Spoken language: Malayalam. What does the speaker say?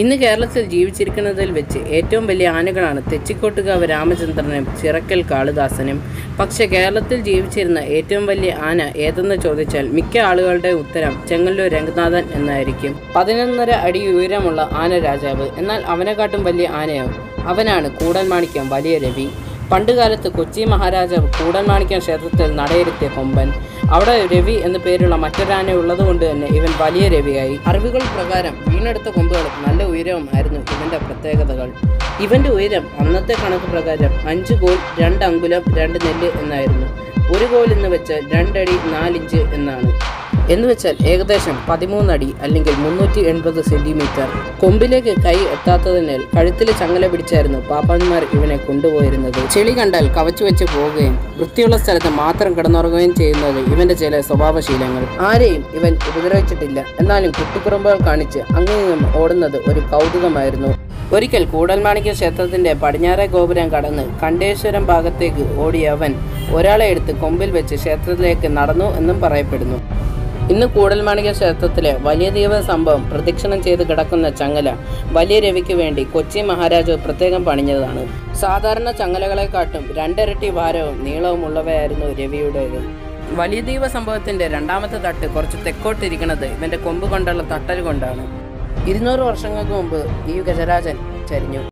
ഇന്ന് കേരളത്തിൽ ജീവിച്ചിരിക്കുന്നതിൽ വെച്ച് ഏറ്റവും വലിയ ആനകളാണ് തെച്ചിക്കോട്ടുകാവ് രാമചന്ദ്രനും ചിറക്കൽ കാളിദാസനും. പക്ഷെ കേരളത്തിൽ ജീവിച്ചിരുന്ന ഏറ്റവും വലിയ ആന ഏതെന്ന് ചോദിച്ചാൽ മിക്ക ആളുകളുടെ ഉത്തരം ചെങ്ങല്ലൂർ രംഗനാഥൻ എന്നായിരിക്കും. പതിനൊന്നര അടി ഉയരമുള്ള ആന രാജാവ്. എന്നാൽ അവനെക്കാട്ടും വലിയ ആനയോ അവനാണ് കൂടൽമാണിക്യം വലിയ രവി. പണ്ടുകാലത്ത് കൊച്ചി മഹാരാജാവ് കൂടൽമാണിക്യം ക്ഷേത്രത്തിൽ നടയിരുത്തിയ കൊമ്പൻ. അവിടെ രവി എന്ന പേരുള്ള മറ്റൊരാന ഉള്ളതുകൊണ്ട് തന്നെ ഇവൻ വലിയ രവിയായി. അറിവുകൾ പ്രകാരം വീണെടുത്ത കൊമ്പുകൾ നല്ല ഉയരവും ആയിരുന്നു ഇവന്റെ പ്രത്യേകതകൾ. ഇവന്റെ ഉയരം അന്നത്തെ കണക്ക് പ്രകാരം അഞ്ച് കോൽ രണ്ട് അങ്കുലം രണ്ട് നെല്ല് എന്നായിരുന്നു. ഒരു കോൽ എന്ന് വെച്ചാൽ രണ്ടടി നാലിഞ്ച് എന്നാണ്. എന്ന് വെച്ചാൽ ഏകദേശം പതിമൂന്നടി അല്ലെങ്കിൽ മുന്നൂറ്റി എൺപത് സെന്റിമീറ്റർ. കൊമ്പിലേക്ക് കൈ എത്താത്തതിനാൽ കഴുത്തിലെ ചങ്ങല പിടിച്ചായിരുന്നു പാപ്പാന്മാർ ഇവനെ കൊണ്ടുപോയിരുന്നത്. ചെളി കണ്ടാൽ കവച്ചു വെച്ച് പോവുകയും വൃത്തിയുള്ള സ്ഥലത്ത് മാത്രം കിടന്നുറങ്ങുകയും ചെയ്യുന്നത് ഇവന്റെ ചില സ്വഭാവശീലങ്ങൾ. ആരെയും ഇവൻ ഉപദ്രവിച്ചിട്ടില്ല. എന്നാലും കുട്ടിക്കുറുമ്പുകൾ കാണിച്ച് അങ്ങനെയും ഓടുന്നത് ഒരു കൗതുകമായിരുന്നു. ഒരിക്കൽ കൂടൽമാണിക്യ ക്ഷേത്രത്തിന്റെ പടിഞ്ഞാറെ ഗോപുരം കടന്ന് കണ്ടേശ്വരം ഭാഗത്തേക്ക് ഓടിയ അവൻ ഒരാളെ എടുത്ത് കൊമ്പിൽ വെച്ച് ക്ഷേത്രത്തിലേക്ക് നടന്നു എന്നും പറയപ്പെടുന്നു. ഇന്ന് കൂടൽമാണിക ക്ഷേത്രത്തിലെ വലിയ ദൈവ സംഭവം പ്രദക്ഷിണം ചെയ്ത് കിടക്കുന്ന ചങ്ങല വലിയ രവിക്ക് വേണ്ടി കൊച്ചി മഹാരാജ് പ്രത്യേകം പണിഞ്ഞതാണ്. സാധാരണ ചങ്ങലകളെക്കാട്ടും രണ്ടിരട്ടി ഭാരവും നീളവും ഉള്ളവയായിരുന്നു രവിയുടേത്. വലിയ ദൈവ സംഭവത്തിന്റെ രണ്ടാമത്തെ തട്ട് കുറച്ച് തെക്കോട്ടിരിക്കുന്നത് ഇവന്റെ കൊമ്പ് കൊണ്ടുള്ള തട്ടൽ കൊണ്ടാണ്. ഇരുന്നൂറ് വർഷങ്ങൾക്ക് മുമ്പ് ഈ ഗജരാജൻ ചരിഞ്ഞു.